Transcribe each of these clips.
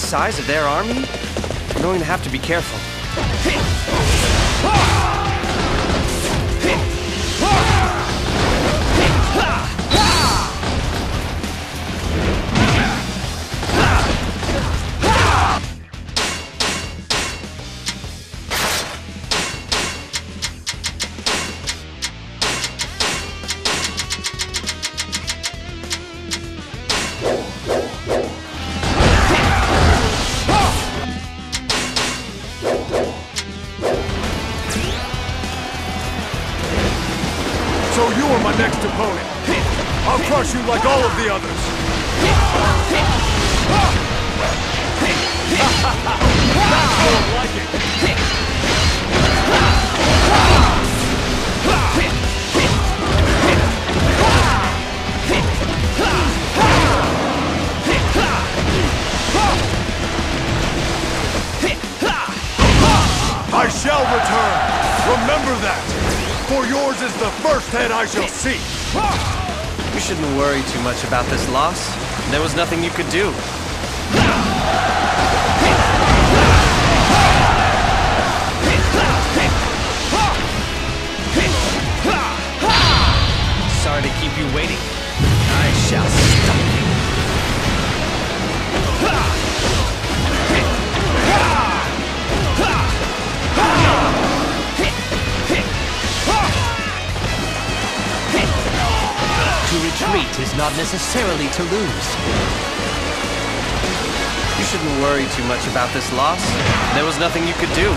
the size of their army? We're going to have to be careful. I shall see. You shouldn't worry too much about this loss. There was nothing you could do. Sorry to keep you waiting. I shall not necessarily to lose. You shouldn't worry too much about this loss. There was nothing you could do.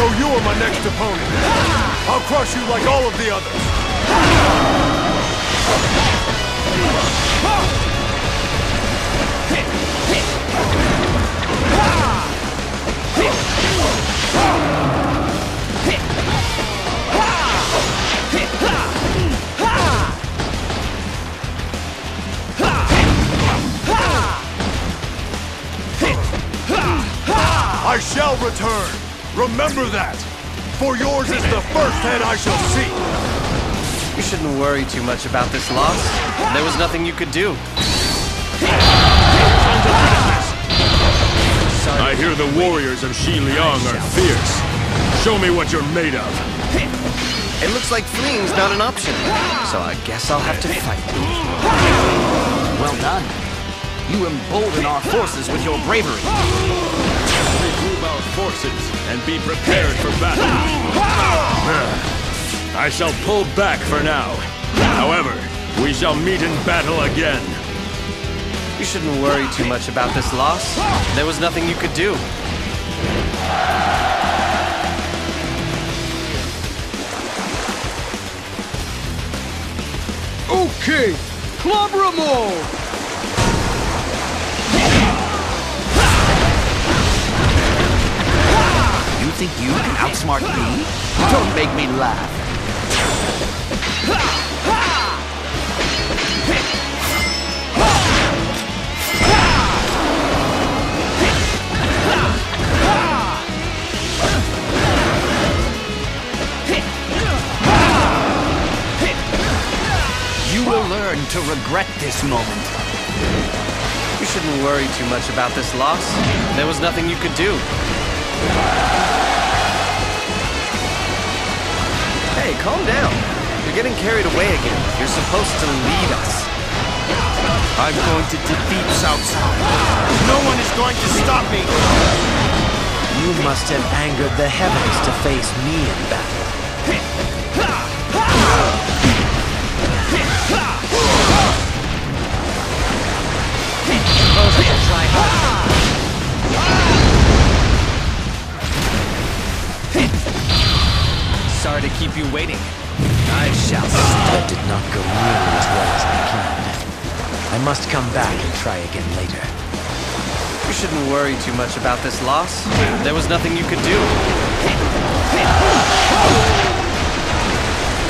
So you are my next opponent. I'll crush you like all of the others. I shall return. Remember that. For yours is the first head I shall see. You shouldn't worry too much about this loss. There was nothing you could do. I hear the warriors of Xi Liang are fierce. Show me what you're made of. It looks like fleeing's not an option. So I guess I'll have to fight. Well done. You embolden our forces with your bravery. Regroup our forces and be prepared for battle. I shall pull back for now. However, we shall meet in battle again. You shouldn't worry too much about this loss. There was nothing you could do. Okay, clobber 'em think you can outsmart me? Don't make me laugh. You will learn to regret this moment. You shouldn't worry too much about this loss. There was nothing you could do. Calm down. You're getting carried away again. You're supposed to lead us. I'm going to defeat Cao. No one is going to stop me! You must have angered the heavens to face me in battle. Sorry to keep you waiting. I shall. That did not go nearly as well as I planned. I must come back and try again later. You shouldn't worry too much about this loss. There was nothing you could do.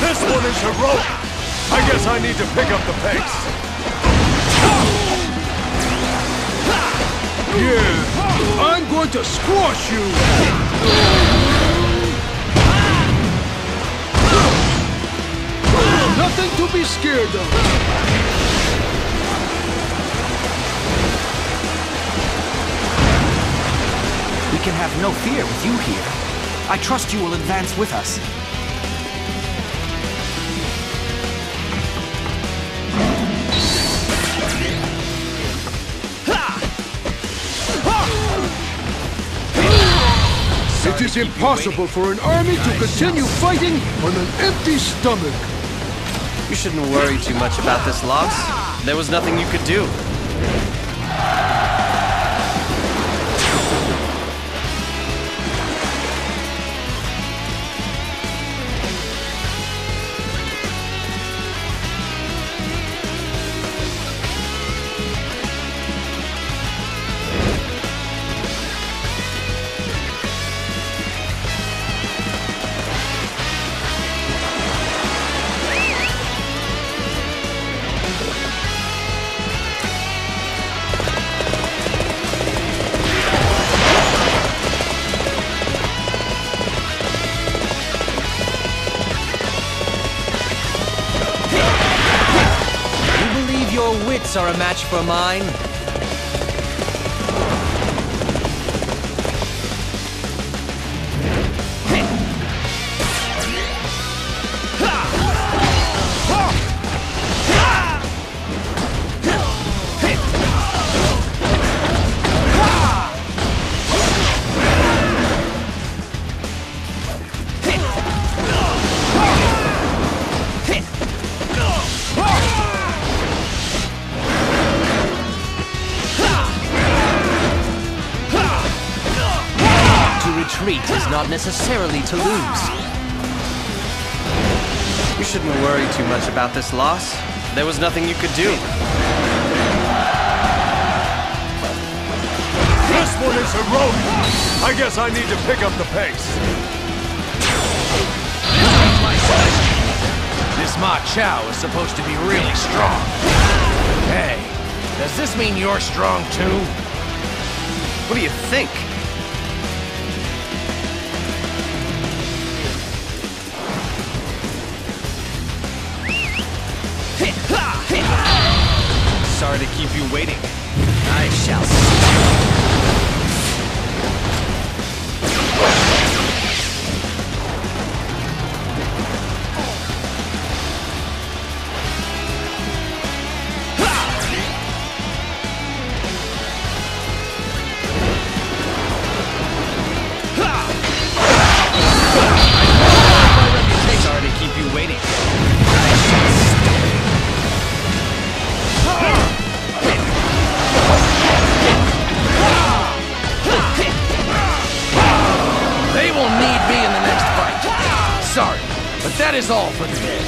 This one is heroic. I guess I need to pick up the pace. Yeah, I'm going to squash you! nothing to be scared of. We can have no fear with you here. I trust you will advance with us. It is impossible for an army to continue fighting on an empty stomach. You shouldn't worry too much about this loss. There was nothing you could do. For mine? Is not necessarily to lose. You shouldn't worry too much about this loss. There was nothing you could do. This one is heroic. I guess I need to pick up the pace. This Ma Chao is supposed to be really strong. Hey, does this mean you're strong too? What do you think? Sorry to keep you waiting. I shall. Is all for today.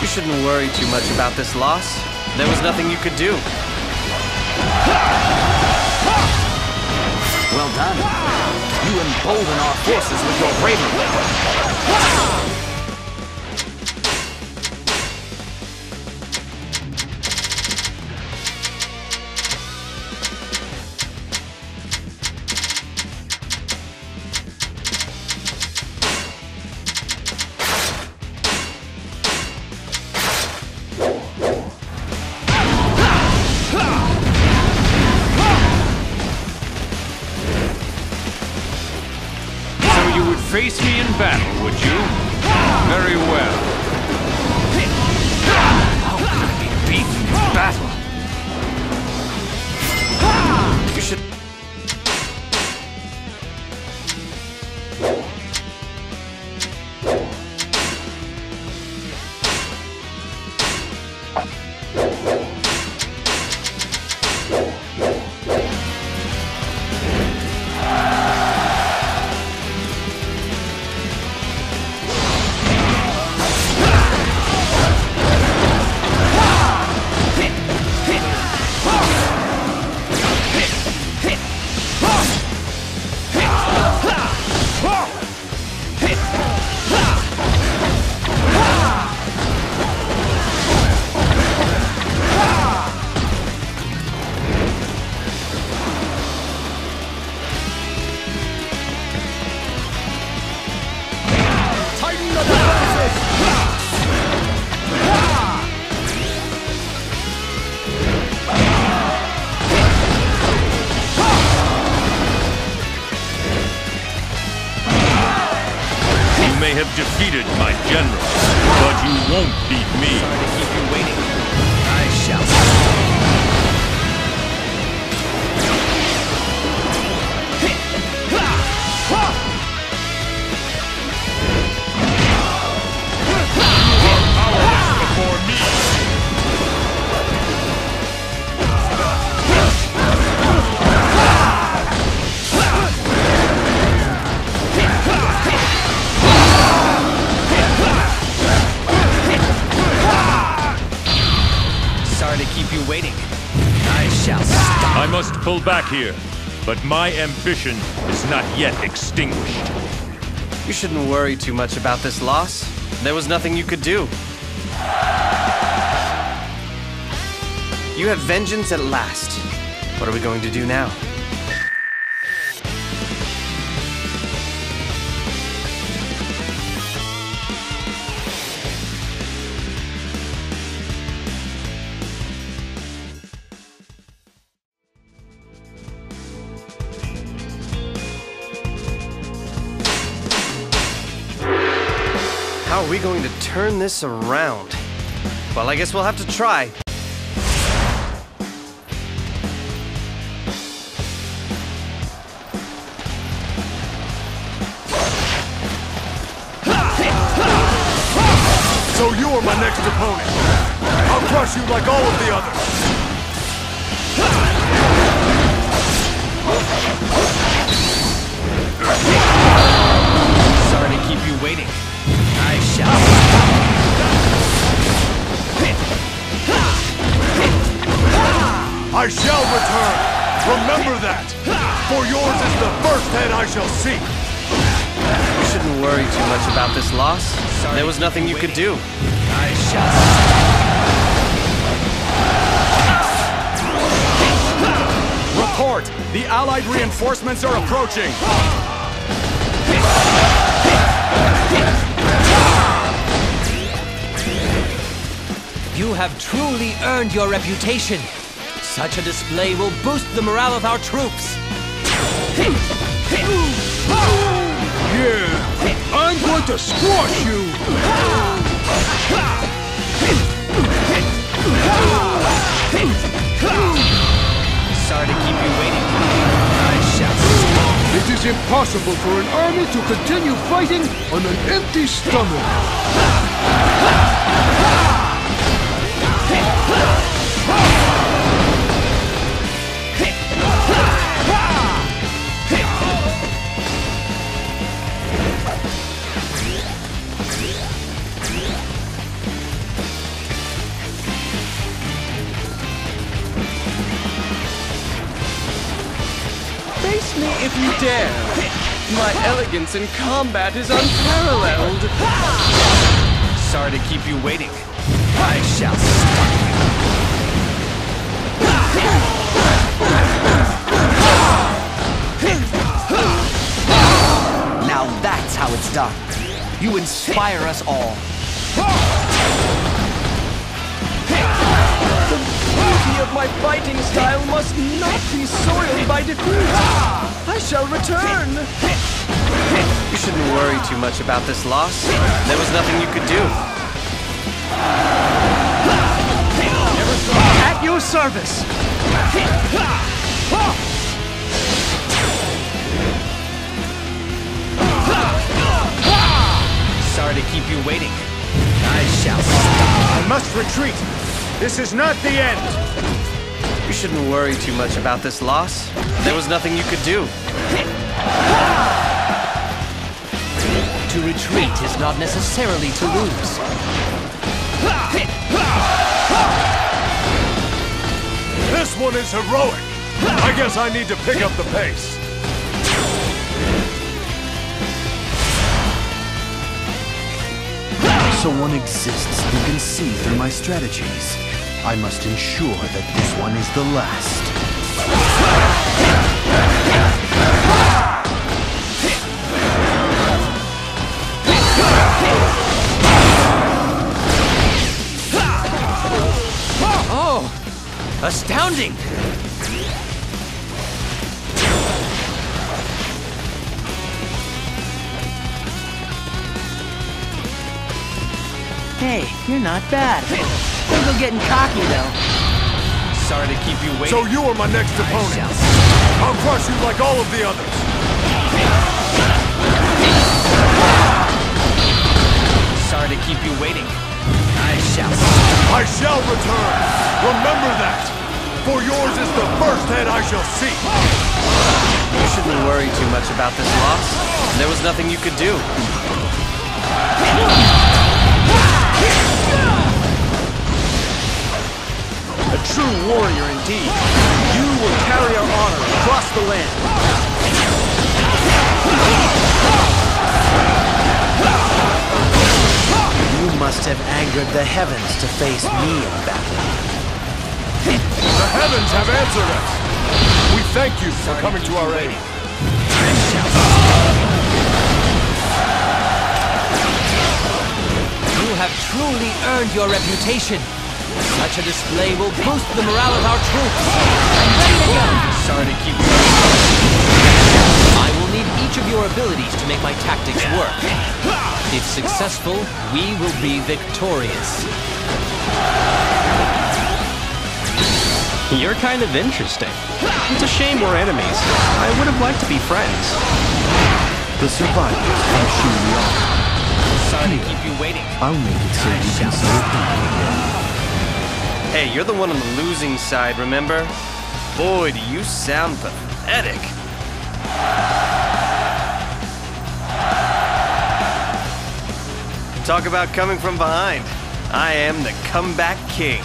You shouldn't worry too much about this loss. There was nothing you could do. Well done. You embolden our forces with your bravery. You should. have defeated my general, but you won't beat me. Sorry to keep you waiting. I shall you waiting. I shall stop. I must pull back here, but my ambition is not yet extinguished. You shouldn't worry too much about this loss. There was nothing you could do. You have vengeance at last. What are we going to do now? How are we going to turn this around? Well, I guess we'll have to try. So you are my next opponent. I'll crush you like all of the others. I shall return. Remember that. For yours is the first head I shall see. You shouldn't worry too much about this loss. Sorry There was nothing you you could do. I shall. Report! The Allied reinforcements are approaching! You have truly earned your reputation. Such a display will boost the morale of our troops. Yeah, I'm going to squash you! Sorry to keep you waiting. I shall. It is impossible for an army to continue fighting on an empty stomach. You dare. My elegance in combat is unparalleled. Sorry to keep you waiting. I shall stop. Now that's how it's done. You inspire us all. Beauty of my fighting style must not be soiled by defeat. Ah! I shall return. You shouldn't worry too much about this loss. There was nothing you could do. At your service. Sorry to keep you waiting. I shall stop. I must retreat. This is not the end. You shouldn't worry too much about this loss. There was nothing you could do. To retreat is not necessarily to lose. This one is heroic. I guess I need to pick up the pace. Someone exists who can see through my strategies. I must ensure that this one is the last. Oh, astounding! Hey, you're not bad. Don't go getting cocky, though. Sorry to keep you waiting. So you are my next opponent. I'll crush you like all of the others. Sorry to keep you waiting. I shall. I shall return. Remember that. For yours is the first head I shall see. You shouldn't worry too much about this loss. There was nothing you could do. A true warrior indeed. You will carry our honor across the land. You must have angered the heavens to face me in battle. The heavens have answered us. We thank you for coming to our aid. You have truly earned your reputation. Such a display will boost the morale of our troops. I'm ready to go. Sorry to keep you. I will need each of your abilities to make my tactics work. If successful, we will be victorious. You're kind of interesting. It's a shame we're enemies. I would have liked to be friends. The survivors from Xi Liang. Sorry to keep you waiting. I'll make it so you can see again. Hey, you're the one on the losing side, remember? Boy, do you sound pathetic. Talk about coming from behind. I am the comeback king.